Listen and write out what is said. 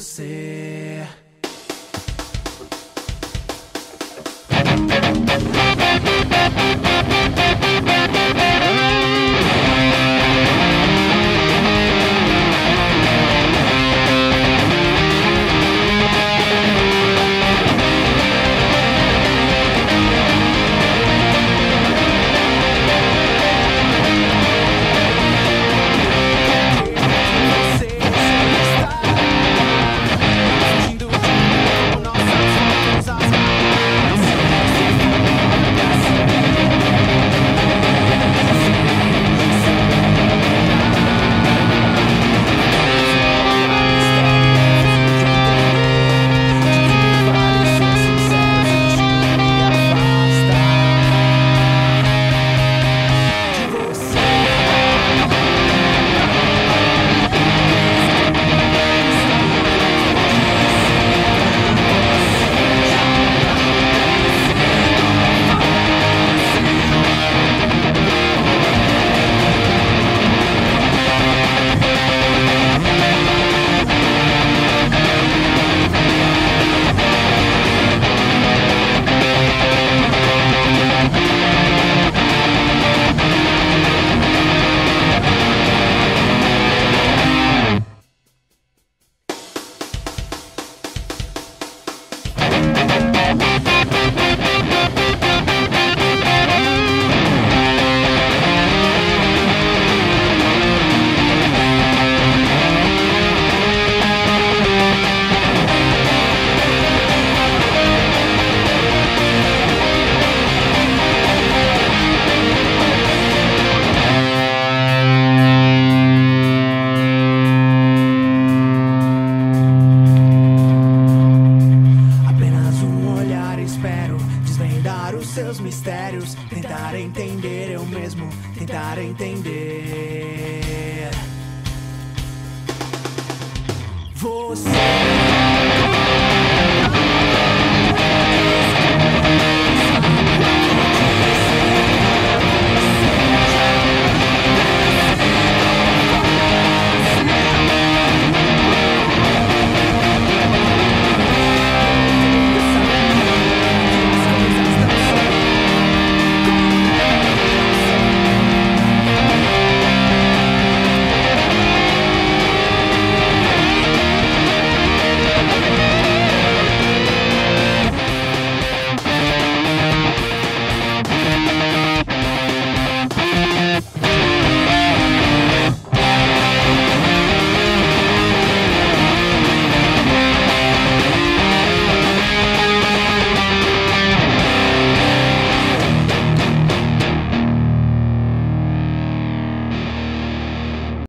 você. os seus mistérios, tentar entender eu mesmo, tentar entender. Você.